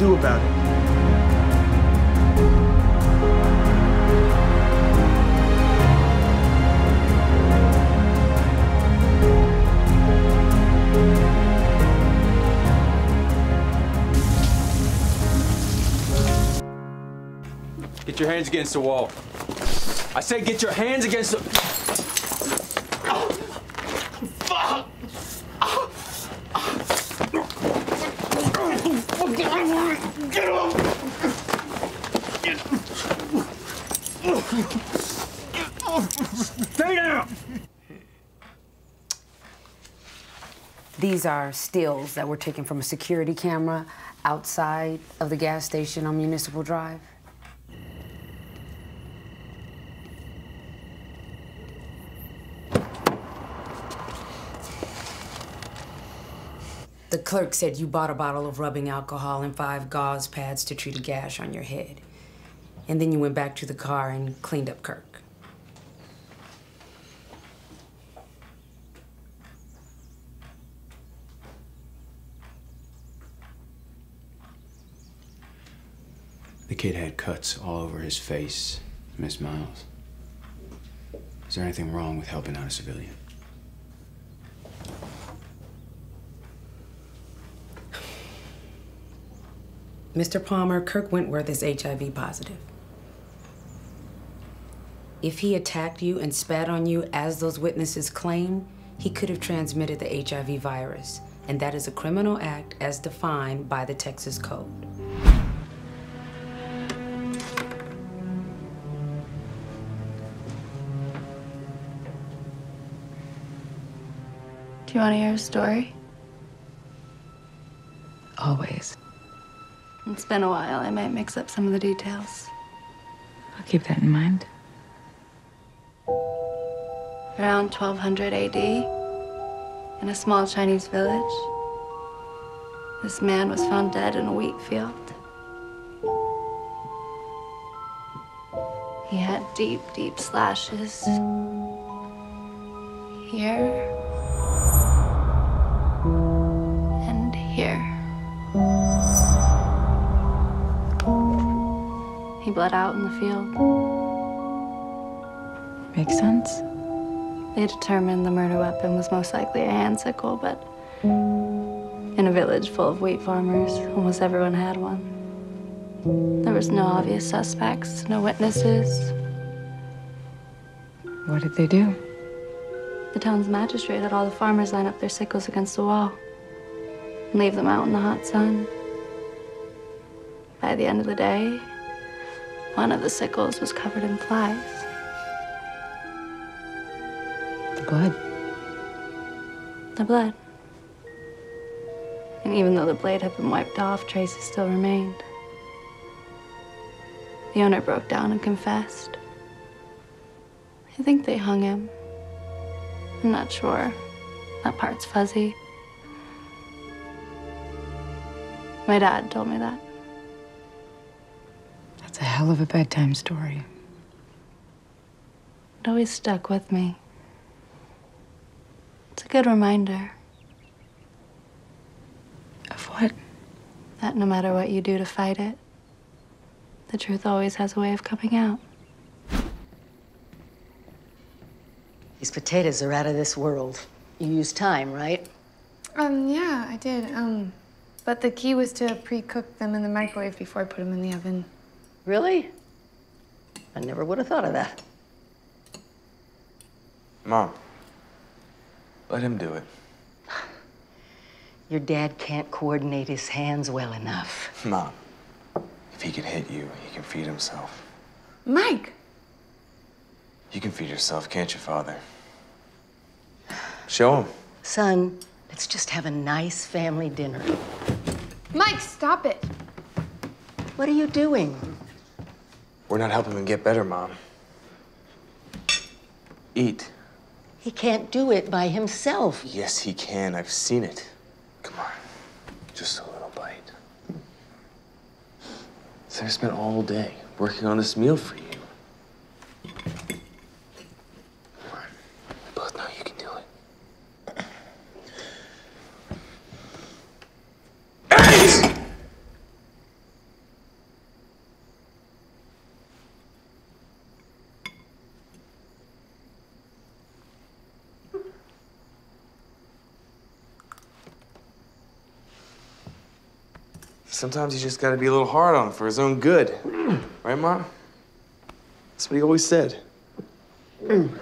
do about it. Get your hands against the wall. I say get your hands against the... Stay down! These are stills that were taken from a security camera outside of the gas station on Municipal Drive. The clerk said you bought a bottle of rubbing alcohol and five gauze pads to treat a gash on your head. And then you went back to the car and cleaned up Kirk. The kid had cuts all over his face, Miss Miles. Is there anything wrong with helping out a civilian? Mr. Palmer, Kirk Wentworth is HIV positive. If he attacked you and spat on you as those witnesses claim, he could have transmitted the HIV virus, and that is a criminal act as defined by the Texas Code. Do you want to hear a story? Always. It's been a while. I might mix up some of the details. I'll keep that in mind. Around 1200 AD, in a small Chinese village, this man was found dead in a wheat field. He had deep, deep slashes here and here. He bled out in the field. Makes sense. They determined the murder weapon was most likely a hand sickle, but in a village full of wheat farmers, almost everyone had one. There was no obvious suspects, no witnesses. What did they do? The town's magistrate had all the farmers line up their sickles against the wall and leave them out in the hot sun. By the end of the day, one of the sickles was covered in flies. Blood. The blood. And even though the blade had been wiped off, traces still remained. The owner broke down and confessed. I think they hung him. I'm not sure. That part's fuzzy. My dad told me that. That's a hell of a bedtime story. It always stuck with me. It's a good reminder Of what? that no matter what you do to fight it, the truth always has a way of coming out. These potatoes are out of this world. You used thyme, right? Um, yeah, I did. Um, but the key was to pre-cook them in the microwave before I put them in the oven. Really? I never would have thought of that. Mom, let him do it. Your dad can't coordinate his hands well enough. Mom, if he can hit you, he can feed himself. Mike! You can feed yourself, can't you, Father? Show him. Son, let's just have a nice family dinner. Mike, stop it! What are you doing? We're not helping him get better, Mom. Eat. He can't do it by himself. Yes, he can. I've seen it. Come on. Just a little bite. So I spent all day working on this meal for you. Come on. We both know you can do it. Eight! Sometimes you just gotta be a little hard on him for his own good. Mm. Right, Mom? That's what he always said. Mm.